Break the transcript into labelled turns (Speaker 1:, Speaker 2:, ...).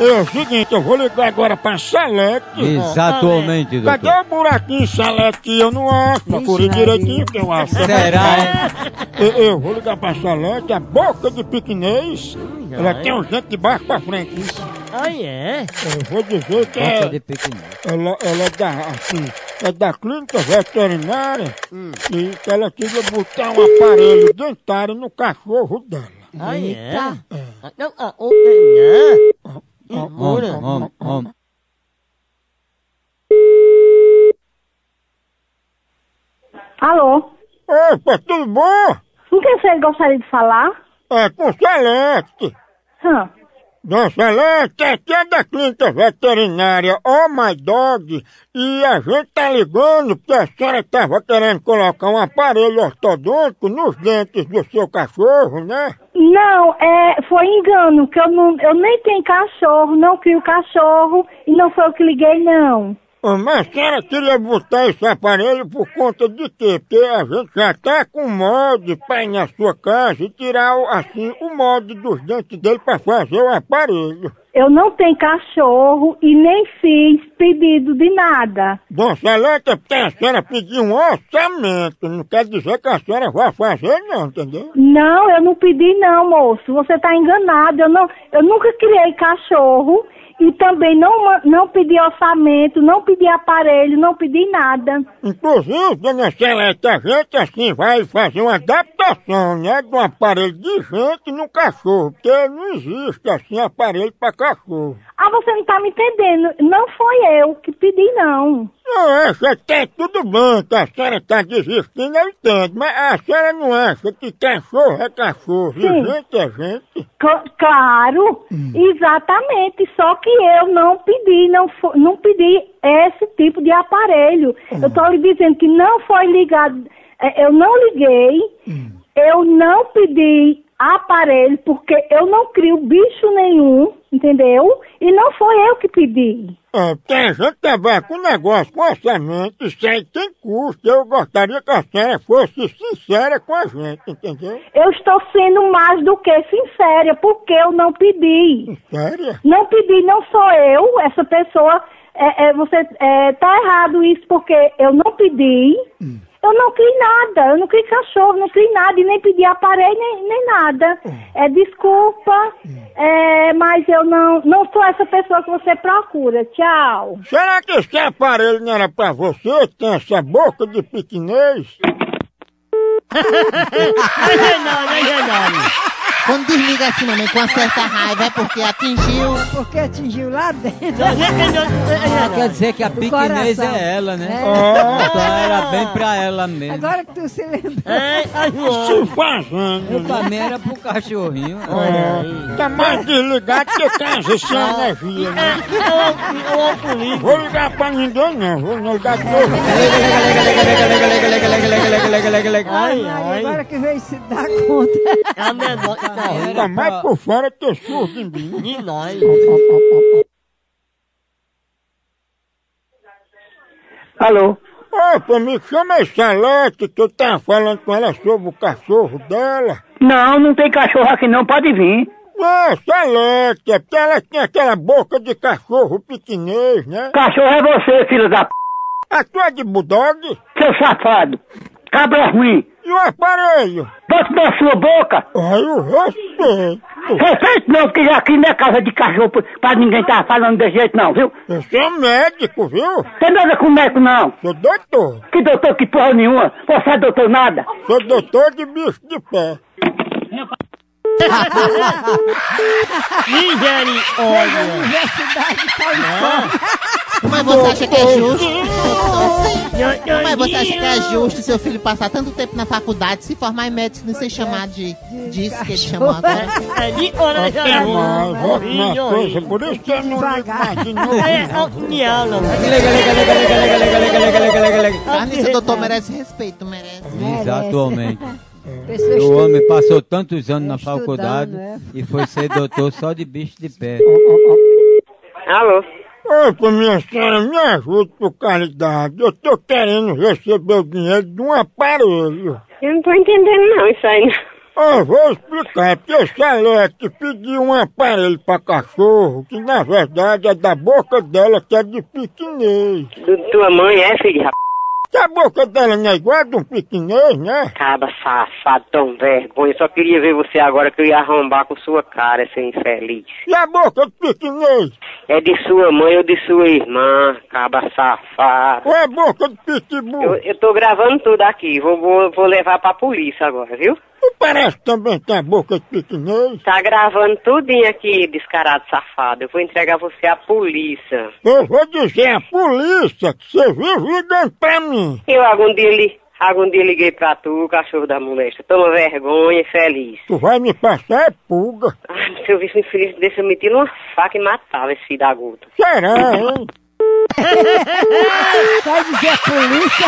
Speaker 1: É o seguinte, eu vou ligar agora pra Select.
Speaker 2: Exatamente,
Speaker 1: Cadê
Speaker 2: doutor.
Speaker 1: o buraquinho Select? Eu não acho. Procurei direitinho que eu acho.
Speaker 2: Será, hein?
Speaker 1: Eu, eu vou ligar pra Select, a boca de piquenês. Ela tem um gente de baixo pra frente.
Speaker 3: Ah, é?
Speaker 1: Eu vou dizer que é,
Speaker 2: de pequenino.
Speaker 1: ela, ela é da, assim, é da clínica veterinária e que ela queria botar um aparelho dentário no cachorro dela.
Speaker 3: Ah, é? Ah, Não, ah, o é,
Speaker 1: Ó,
Speaker 3: Jura?
Speaker 1: ó.
Speaker 4: Alô?
Speaker 1: Opa, tudo bom?
Speaker 4: Com quem você gostaria de falar?
Speaker 1: É com Select.
Speaker 4: Hã?
Speaker 1: Dona Select, aqui é da clínica veterinária Oh My Dog e a gente tá ligando porque a senhora tava querendo colocar um aparelho ortodôntico nos dentes do seu cachorro, né?
Speaker 4: Não, é, foi engano, que eu, não, eu nem tenho cachorro, não crio cachorro e não foi eu que liguei, não.
Speaker 1: Mas a senhora queria botar esse aparelho por conta de quê? Porque a gente já tá com molde pra ir na sua casa e tirar, assim, o molde dos dentes dele pra fazer o aparelho.
Speaker 4: Eu não tenho cachorro e nem fiz pedido de nada.
Speaker 1: Dona Seleta, é porque a senhora pediu um orçamento, não quer dizer que a senhora vai fazer não, entendeu?
Speaker 4: Não, eu não pedi não, moço. Você está enganado. Eu, não, eu nunca criei cachorro e também não, não pedi orçamento, não pedi aparelho, não pedi nada.
Speaker 1: Inclusive, dona Seleta, a gente assim vai fazer uma adaptação, né, de um aparelho de gente no cachorro, porque não existe assim aparelho pra
Speaker 4: Ah, você não está me entendendo. Não foi eu que pedi, não.
Speaker 1: Não acha que é tudo bem, que a senhora tá desistindo, eu entendo, mas a senhora não acha que cachorro é cachorro e
Speaker 4: Sim.
Speaker 1: gente é gente?
Speaker 4: Cl- claro, exatamente. Só que eu não pedi, não, não pedi esse tipo de aparelho. Eu estou lhe dizendo que não foi ligado. é, Eu não liguei, eu não pedi aparelho, porque eu não crio bicho nenhum, entendeu? E não foi eu que pedi.
Speaker 1: É, porque a gente trabalha com negócio, com orçamento, isso aí tem custo. Eu gostaria que a senhora fosse sincera com a gente, entendeu?
Speaker 4: Eu estou sendo mais do que sincera, porque eu não pedi.
Speaker 1: Sério?
Speaker 4: Não pedi, não sou eu, essa pessoa. É, é, você é, tá errado isso porque eu não pedi. Eu não criei nada, eu não criei cachorro, não criei nada e nem pedi aparelho nem, nem nada. É desculpa, é, mas eu não, não sou essa pessoa que você procura. Tchau.
Speaker 1: Será que esse aparelho não era pra você? Tem essa boca de piquinês?
Speaker 3: Não é não, não é não.
Speaker 5: Quando desliga assim, mamãe, com uma certa raiva, é porque atingiu.
Speaker 6: Porque atingiu lá dentro.
Speaker 3: Não é que não, não é não.
Speaker 2: Quer dizer que a pequenez é ela, né?
Speaker 6: É.
Speaker 2: Então era bem pra ela mesmo.
Speaker 6: Agora que tu se lembrou.
Speaker 3: É,
Speaker 2: Eu pra mim era pro cachorrinho.
Speaker 1: É, tá mais desligado que casa sem energia, né?
Speaker 3: É, o.
Speaker 1: Vou ligar pra ninguém não, vou ligar de novo.
Speaker 3: Ai,
Speaker 6: ai. agora que veio se dar conta.
Speaker 3: É a menor tá.
Speaker 1: Tá mais por fora que surdo em mim.
Speaker 3: De nós.
Speaker 7: Alô?
Speaker 1: Opa, me chama aí Salete, que eu tava falando com ela sobre o cachorro dela.
Speaker 7: Não, não tem cachorro aqui não, pode vir.
Speaker 1: Não, Salete, é porque ela tinha aquela boca de cachorro pequenês, né?
Speaker 7: Cachorro é você, filho da p...
Speaker 1: A tua é de bulldog
Speaker 7: seu safado. Cabra ruim.
Speaker 1: E o aparelho.
Speaker 7: Bota na sua boca.
Speaker 1: Ai, o respeito.
Speaker 7: Respeito não, porque aqui não é casa de cachorro pra- pra ninguém tá falando desse jeito não, viu?
Speaker 1: Eu sou médico, viu?
Speaker 7: Tem nada com médico não.
Speaker 1: Sou doutor.
Speaker 7: Que doutor que porra nenhuma. Você é doutor nada.
Speaker 1: Sou doutor de bicho de pé.
Speaker 3: Misericórdia.
Speaker 6: Universidade Paulistana.
Speaker 5: Mas você acha que é justo? Mas você acha que é justo seu filho passar tanto tempo na faculdade, se formar em medicina e ser chamado de disso que ele chamou agora?
Speaker 3: É de hora já
Speaker 1: Até
Speaker 3: não.
Speaker 1: volta
Speaker 3: Horrível,
Speaker 1: coisas, por isso que eu não ligo mais de novo.
Speaker 3: É.
Speaker 5: Ah, esse doutor merece respeito, merece.
Speaker 2: Exatamente.
Speaker 6: Pessoa
Speaker 2: O homem passou tantos anos na faculdade
Speaker 6: é.
Speaker 2: e foi ser doutor só de bicho de pé.
Speaker 7: Alô?
Speaker 1: Opa, minha senhora, me ajude por caridade. Eu tô querendo receber o dinheiro de um aparelho.
Speaker 8: Eu não tô entendendo não isso aí.
Speaker 1: Eu vou explicar, porque o Salete pediu um aparelho pra cachorro, que na verdade é da boca dela, que é de piquinês.
Speaker 8: Tu- tua mãe é, filho de rap...
Speaker 1: Que a boca dela não é igual a de um piquinês, né?
Speaker 8: Caba safado, tão vergonha. Só queria ver você agora que eu ia arrombar com sua cara, seu infeliz.
Speaker 1: E a boca de piquinês?
Speaker 8: É de sua mãe ou de sua irmã, caba safado.
Speaker 1: Ou é boca de pitbull?
Speaker 8: Eu, eu tô gravando tudo aqui, vou, vou, vou levar pra polícia agora, viu?
Speaker 1: Tu parece também que tem a boca de piquinês.
Speaker 8: Tá gravando tudinho aqui, descarado safado. Eu vou entregar você à polícia.
Speaker 1: Eu vou dizer à polícia que você vive ligando pra mim.
Speaker 8: Eu algum dia, li, algum dia liguei pra tu, cachorro da molesta. Toma vergonha e feliz.
Speaker 1: Tu vai me passar é pulga.
Speaker 8: Ai, se eu visse um infeliz desse, eu metia numa faca e matava esse filho da gota.
Speaker 1: Será, hein?
Speaker 6: Vai dizer a polícia.